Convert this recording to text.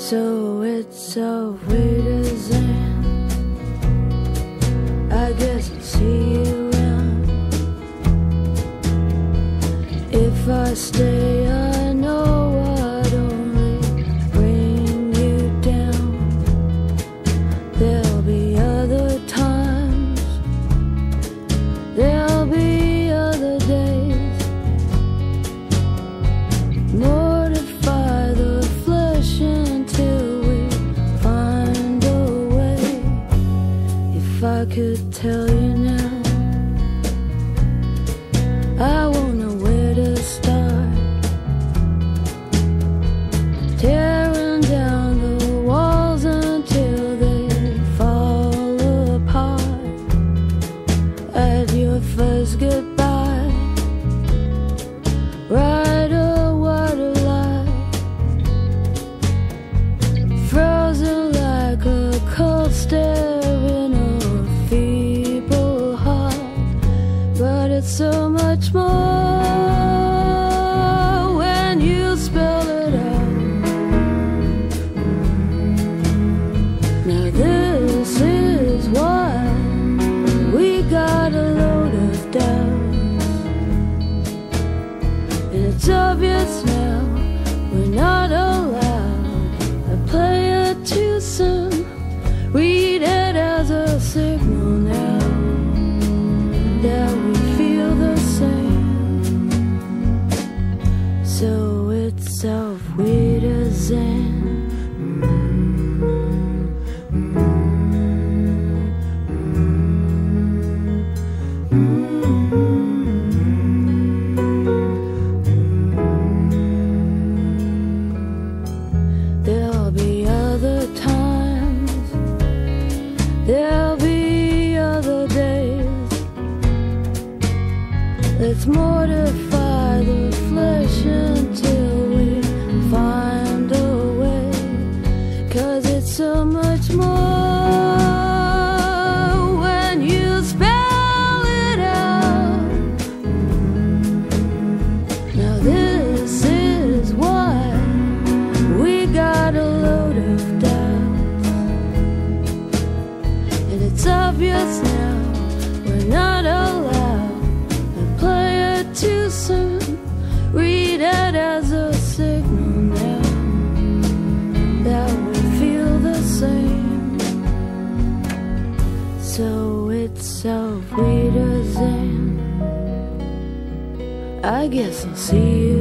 So it's a way to zen. I guess I'll see you around. If I stay, If I could tell you now, I won't So it's to zen. There'll be other times, there'll be other days. Let's mortify It's obvious now we're not allowed to play it too soon. Read it as a signal now that we feel the same. So it's we to. I guess I'll see you